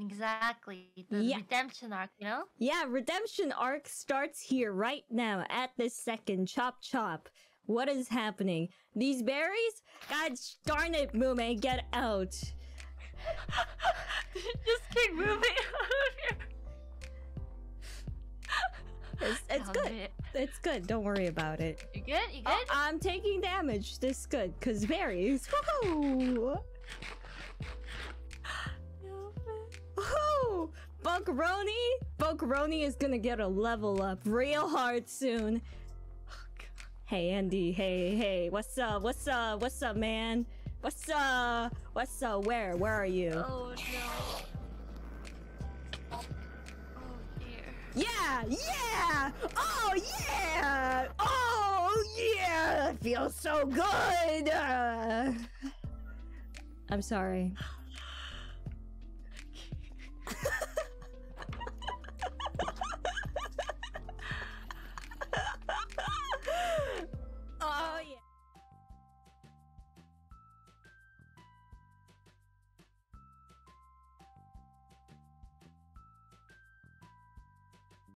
Exactly. The Yeah. redemption arc, you know? Yeah, redemption arc starts here right now at this second. Chop chop. What is happening? These berries? God darn it, Mumei, get out. Just keep moving out of here. It's, it's good. it. It's good. Don't worry about it. You good? You Oh, good? I'm taking damage. This is good, cause berries. Woohoo! Woohoo! Bunkaroni! Bunkaroni is gonna get a level up real hard soon. Hey Andy, hey, hey, what's up? What's up? What's up, man? What's up? What's up? Where? Where are you? Oh no. Oh dear. Yeah, yeah! Oh yeah! Oh yeah! It feels so good! Uh, I'm sorry.